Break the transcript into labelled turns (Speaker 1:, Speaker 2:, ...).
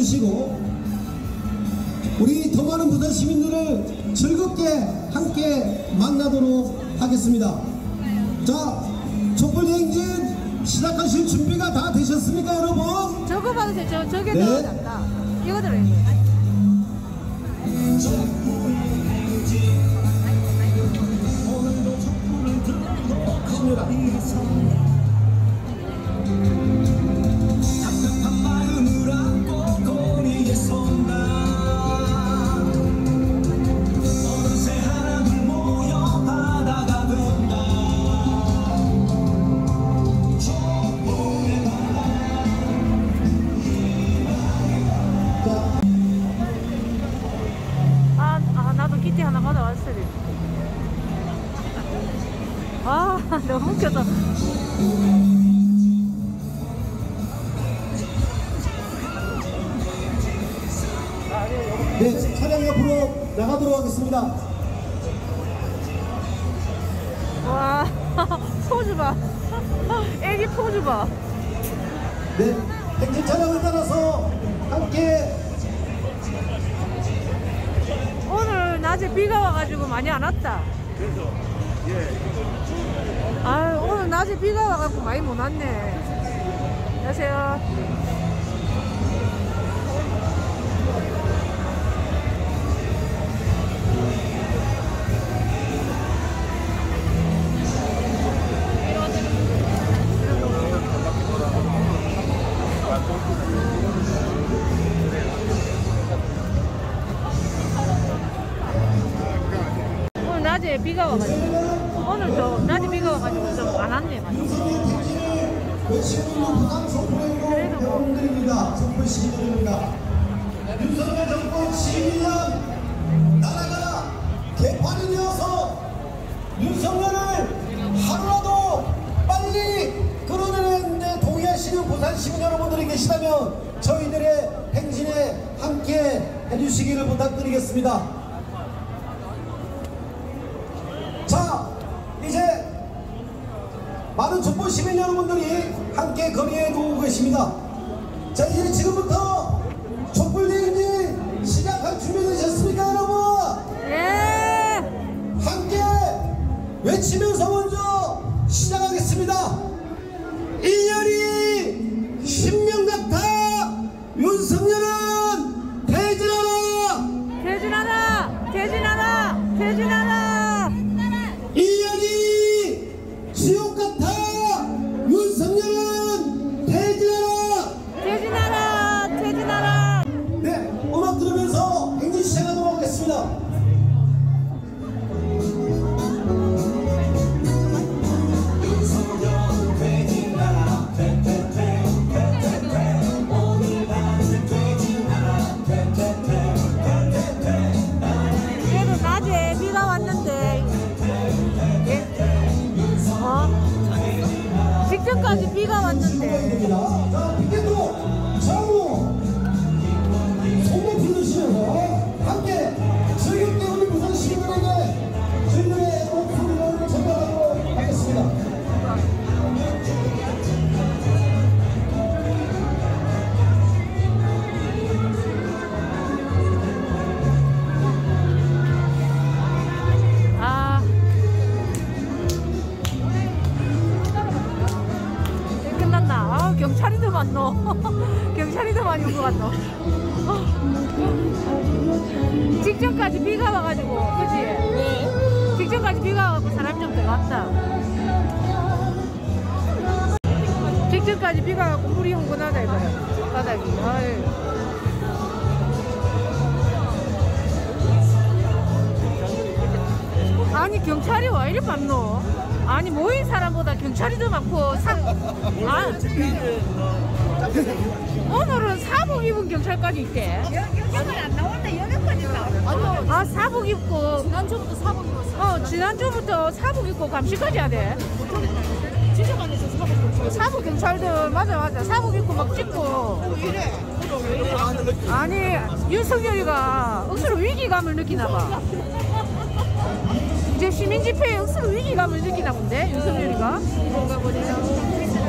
Speaker 1: 부르시고 우리 더 많은 부산 시민들을 즐겁게 함께 만나도록 하겠습니다. 자, 촛불행진 시작하실 준비가 다 되셨습니까, 여러분?
Speaker 2: 저거 봐도 돼. 저, 저게
Speaker 1: 네.
Speaker 2: 더 낫다. 이거 들어야 돼.
Speaker 3: 답답한
Speaker 2: 아, 너무 웃겨서.
Speaker 1: 네, 차량 옆으로 나가도록 하겠습니다.
Speaker 2: 와, 포즈 봐. 애기 포즈 봐.
Speaker 1: 네, 행진 차량을 따라서 함께
Speaker 2: 오늘 낮에 비가 와가지고 많이 안 왔다. 아 오늘 낮에 비가 와가지고 많이 못 왔네. 안녕하세요. 낮에 비가 와가지고 오늘 저 낮에 비가 와가지고 좀 안 왔네.
Speaker 1: 여러분들입니다. 선포 시민들입니다. 윤석열 정권 12년 나라가 개판이 되어서 윤석열을 하루라도 빨리 끌어내는데 동의하시는 부산 시민 여러분들이 계시다면 저희들의 행진에 함께 해주시기를 부탁드리겠습니다. 시민 여러분들이 함께 거리에 놓고 계십니다. 자, 이제 지금부터 촛불 대행진 시작할 준비되셨습니까, 여러분?
Speaker 2: 예.
Speaker 1: 함께 외치면서 먼저 시작하겠습니다. 1년이 10년 같아 윤석열은 대진하라!
Speaker 2: 대진하라, 대진하라, 대진하라. 어? 직전까지 비가 왔는데.
Speaker 1: 자, 핑계도 정우 손 높이 드시면서
Speaker 2: 노. 경찰이도 많이 온 것 같노. 직전까지 비가 와가지고, 그치? 직전까지 비가 와가지고 사람이 좀 들어왔다. 직전까지 비가 와가지고 물이 흥건하다 이거야. 바닥이. 아유. 아니 경찰이 왜 이리 많노? 아니 모인 사람보다 경찰이 더 많고 사... 아, 오늘은 사복 입은 경찰까지 있대.
Speaker 4: 여기는 안 나오는데 여기까지 나오는
Speaker 2: 아 사복 입고. 지난주부터 사복 입었어 어 지난주부터 사복 입고 감시까지 하대
Speaker 4: 지저분해서 사복
Speaker 2: 사복 경찰들 맞아 맞아. 사복 입고 막 찍고.
Speaker 4: 이래
Speaker 2: 아니 윤석열이가 억수로 위기감을 느끼나 봐. 이제 시민 집회에 억수로 위기감을 느끼나 본데 윤석열이가?
Speaker 4: 뭔가 보네요